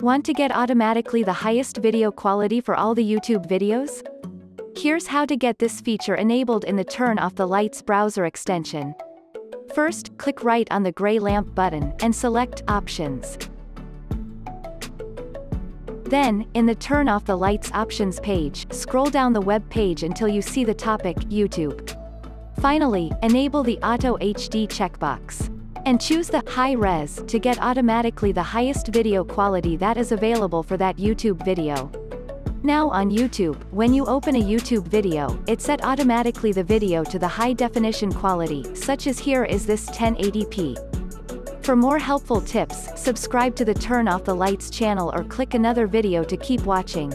Want to get automatically the highest video quality for all the YouTube videos? Here's how to get this feature enabled in the Turn Off the Lights browser extension. First, click right on the gray lamp button, and select Options. Then, in the Turn Off the Lights options page, scroll down the web page until you see the topic, YouTube. Finally, enable the Auto HD checkbox and choose the High Res to get automatically the highest video quality that is available for that YouTube video. Now on YouTube, when you open a YouTube video, it set automatically the video to the high definition quality, such as here is this 1080p. For more helpful tips, subscribe to the Turn Off the Lights channel or click another video to keep watching.